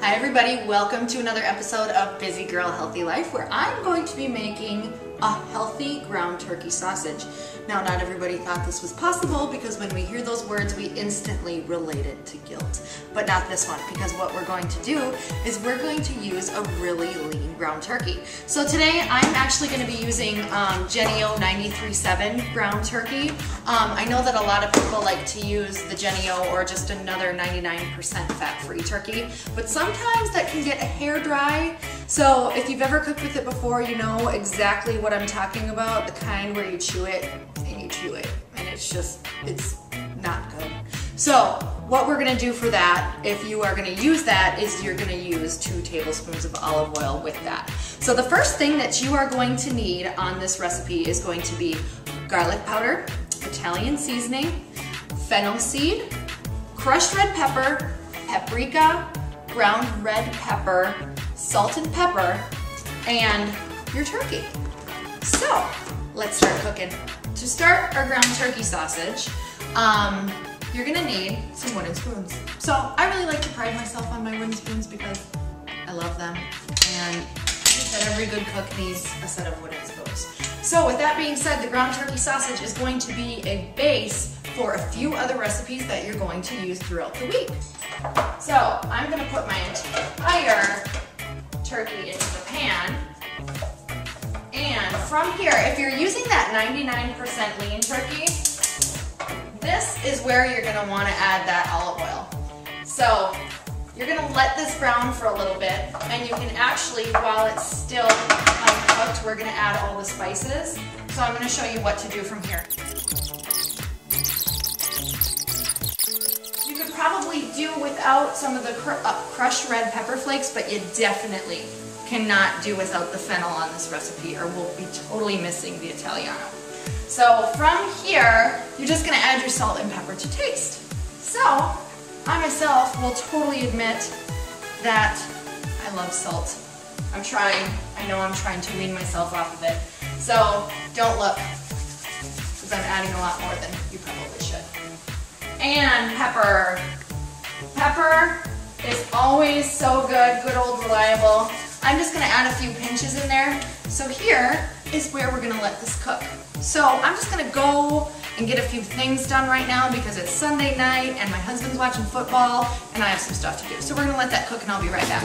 Hi everybody, welcome to another episode of Busy Girl Healthy Life where I'm going to be making a healthy ground turkey sausage. Now not everybody thought this was possible because when we hear those words we instantly relate it to guilt. But not this one because what we're going to do is we're going to use a really lean ground turkey. So today I'm actually going to be using um, Jennie-O 93.7 ground turkey. Um, I know that a lot of people like to use the Jennie-O or just another 99% fat-free turkey, but sometimes that can get a hair dry. So if you've ever cooked with it before, you know exactly what I'm talking about, the kind where you chew it and you chew it and it's just, it's not good. So what we're gonna do for that, if you are gonna use that, is you're gonna use two tablespoons of olive oil with that. So the first thing that you are going to need on this recipe is going to be garlic powder, Italian seasoning, fennel seed, crushed red pepper, paprika, ground red pepper, salt and pepper, and your turkey. So let's start cooking. To start our ground turkey sausage, um, you're gonna need some wooden spoons. So I really like to pride myself on my wooden spoons because I love them. And that every good cook needs a set of wooden spoons. So with that being said, the ground turkey sausage is going to be a base for a few other recipes that you're going to use throughout the week. That 99% lean turkey, this is where you're gonna wanna add that olive oil. So you're gonna let this brown for a little bit, and you can actually, while it's still uncooked, we're gonna add all the spices. So I'm gonna show you what to do from here. You could probably do without some of the cr uh, crushed red pepper flakes, but you definitely cannot do without the fennel on this recipe or we'll be totally missing the Italiano. So from here, you're just gonna add your salt and pepper to taste. So, I myself will totally admit that I love salt. I'm trying, I know I'm trying to wean myself off of it. So, don't look, because I'm adding a lot more than you probably should. And pepper. Pepper is always so good, good old reliable. I'm just gonna add a few pinches in there. So here is where we're gonna let this cook. So I'm just gonna go and get a few things done right now because it's Sunday night and my husband's watching football and I have some stuff to do. So we're gonna let that cook and I'll be right back.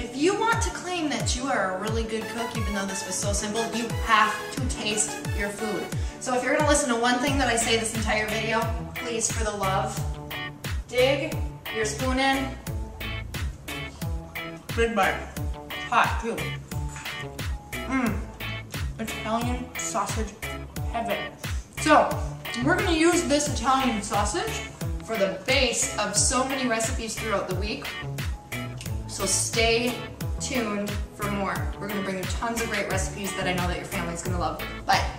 if you want to claim that you are a really good cook, even though this was so simple, you have to taste your food. So if you're gonna listen to one thing that I say this entire video, please, for the love, dig your spoon in. Big bite. Hot, too. Mmm. Italian sausage heaven. So, we're gonna use this Italian sausage for the base of so many recipes throughout the week. So stay tuned for more. We're gonna bring you tons of great recipes that I know that your family's gonna love. Bye.